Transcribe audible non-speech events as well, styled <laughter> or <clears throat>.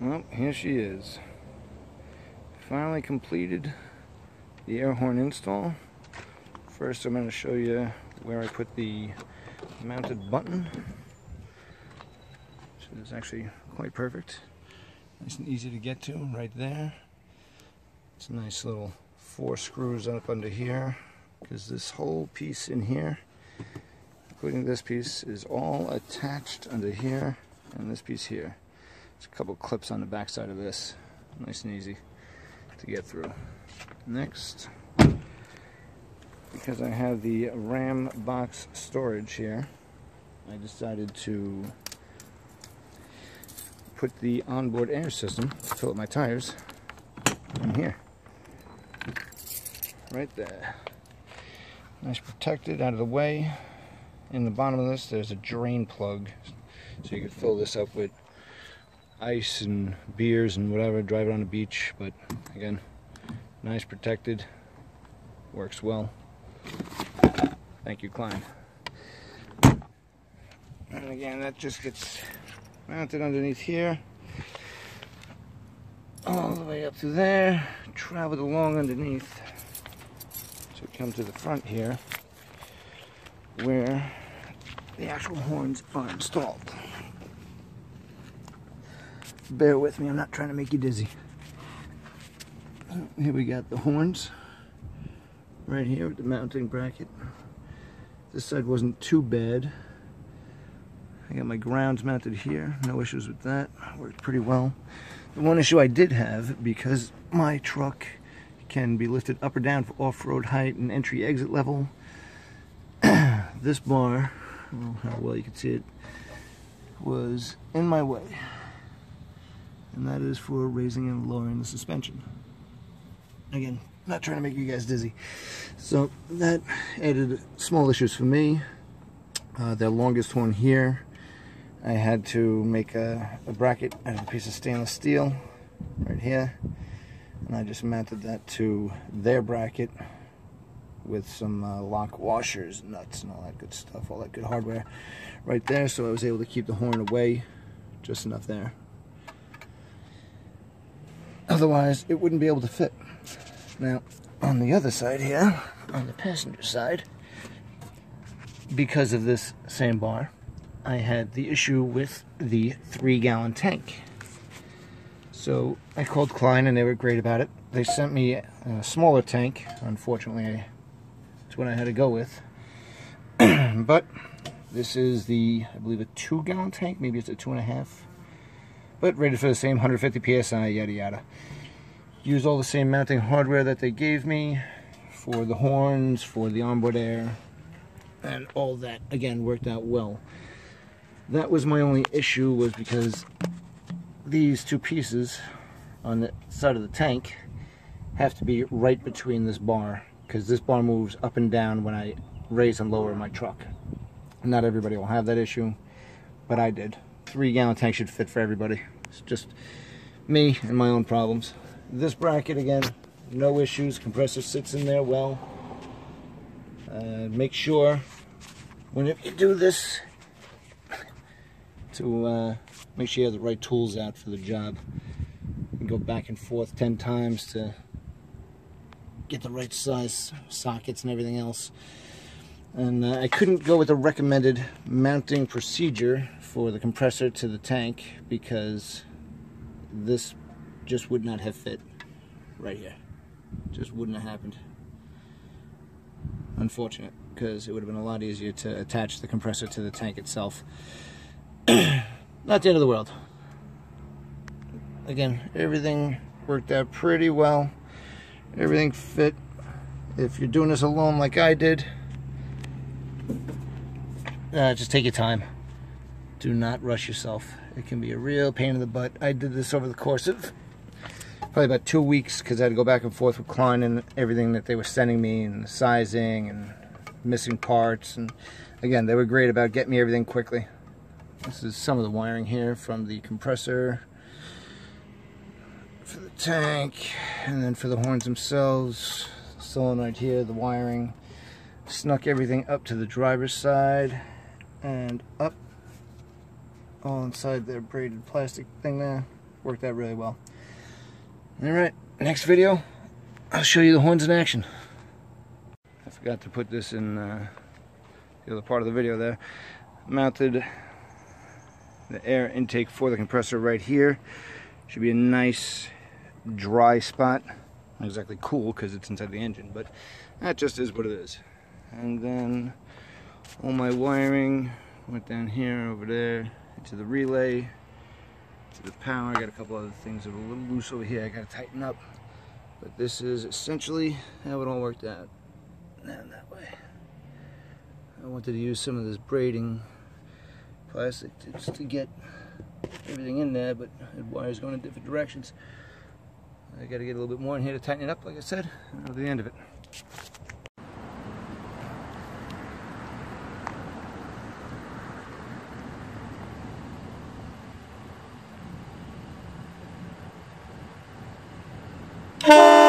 Well, here she is. Finally completed the air horn install. First I'm going to show you where I put the mounted button. Which is actually quite perfect. Nice and easy to get to right there. It's a nice little four screws up under here because this whole piece in here including this piece is all attached under here and this piece here. There's a couple clips on the back side of this. Nice and easy to get through. Next, because I have the RAM box storage here, I decided to put the onboard air system to fill up my tires in here. Right there. Nice protected out of the way. In the bottom of this there's a drain plug so you can fill this up with ice and beers and whatever, drive it on the beach, but again, nice protected, works well. Thank you, Kleinn. And again, that just gets mounted underneath here, all the way up to there, traveled along underneath. So come to the front here, where the actual horns are installed bear with me. I'm not trying to make you dizzy. Here we got the horns right here with the mounting bracket. This side wasn't too bad. I got my grounds mounted here. No issues with that. Worked pretty well. The one issue I did have, because my truck can be lifted up or down for off-road height and entry exit level, <clears throat> this bar, I don't know how well you can see it, was in my way and that is for raising and lowering the suspension. Again, not trying to make you guys dizzy. So that added small issues for me. Uh, the longest one here, I had to make a, a bracket out of a piece of stainless steel right here. And I just mounted that to their bracket with some uh, lock washers, nuts, and all that good stuff, all that good hardware right there. So I was able to keep the horn away just enough there. Otherwise, it wouldn't be able to fit. Now, on the other side here, on the passenger side, because of this same bar, I had the issue with the three gallon tank. So I called Kleinn and they were great about it. They sent me a smaller tank. Unfortunately, it's what I had to go with. <clears throat> but this is the, I believe, a two gallon tank. Maybe it's a two and a half but rated for the same 150 psi, yada yada. Use all the same mounting hardware that they gave me for the horns, for the onboard air, and all that, again, worked out well. That was my only issue was because these two pieces on the side of the tank have to be right between this bar because this bar moves up and down when I raise and lower my truck. Not everybody will have that issue, but I did three gallon tank should fit for everybody. It's just me and my own problems. This bracket again, no issues. Compressor sits in there well. Uh, make sure whenever you do this to uh, make sure you have the right tools out for the job. You go back and forth 10 times to get the right size sockets and everything else. And uh, I couldn't go with the recommended mounting procedure for the compressor to the tank because this just would not have fit right here. Just wouldn't have happened. Unfortunate, because it would have been a lot easier to attach the compressor to the tank itself. <clears throat> not the end of the world. Again, everything worked out pretty well. Everything fit. If you're doing this alone like I did, uh, just take your time. Do not rush yourself. It can be a real pain in the butt. I did this over the course of probably about two weeks because I had to go back and forth with Kleinn and everything that they were sending me and sizing and missing parts. And again, they were great about getting me everything quickly. This is some of the wiring here from the compressor for the tank and then for the horns themselves. Solenoid here, the wiring snuck everything up to the driver's side and up all inside their braided plastic thing there worked out really well. All right, next video, I'll show you the horns in action. I forgot to put this in uh, the other part of the video there. Mounted the air intake for the compressor right here. Should be a nice dry spot. Not exactly cool because it's inside the engine, but that just is what it is. And then all my wiring went down here, over there, into the relay, to the power. I got a couple other things that are a little loose over here I gotta tighten up. But this is essentially how it all worked out. And that way. I wanted to use some of this braiding plastic to, just to get everything in there, but the wires going in different directions. I got to get a little bit more in here to tighten it up, like I said, at the end of it. Bye. <laughs>